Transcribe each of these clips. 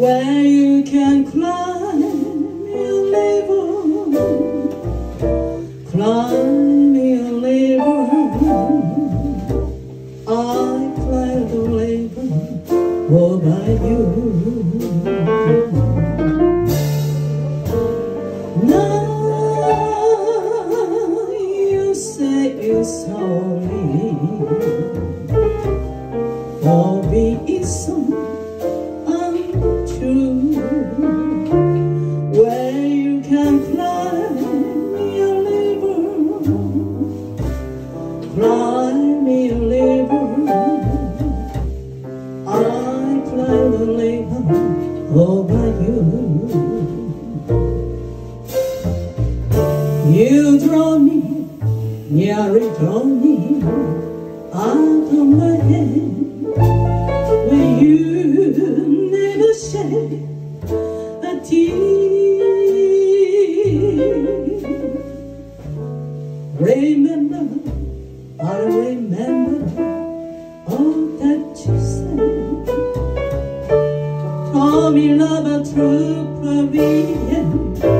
where you can climb your label, climb your label. I climb the label over you. Now you say you're sorry, or be it. You draw me, yeah, redraw me out of my head When you never shed a tear. Remember, I remember all that you said. Tell me love a true provision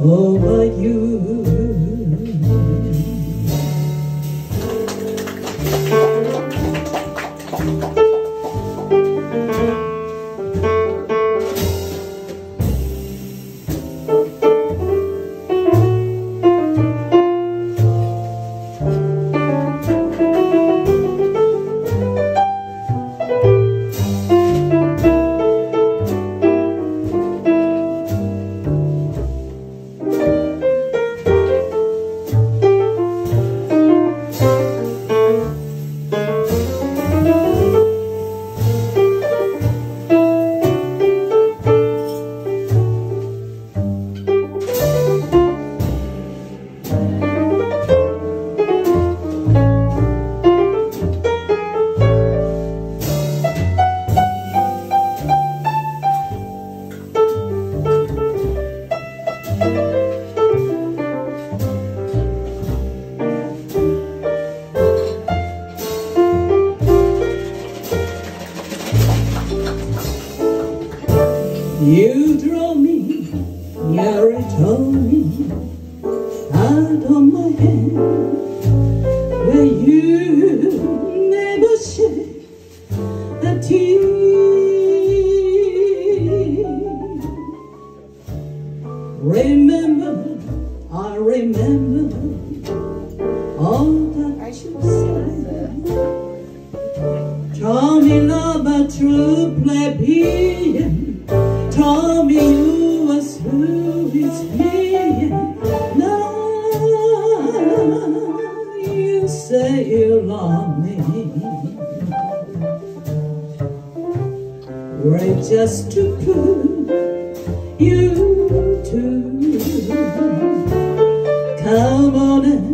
Oh, but you. You draw me, marital me Out of my hand Where you never shed a tear Remember, I remember All that you said. Tell me love a true plebeian Tell me you was through with me now you say you love me. Right just to prove you too. Come on in.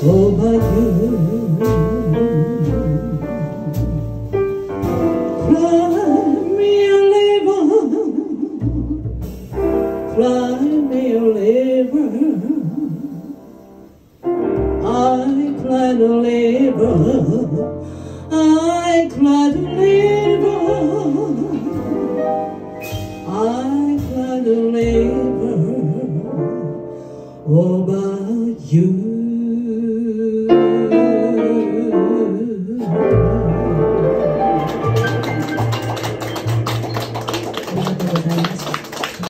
Oh, my dear, Fly me Fly me I climb to liver I climb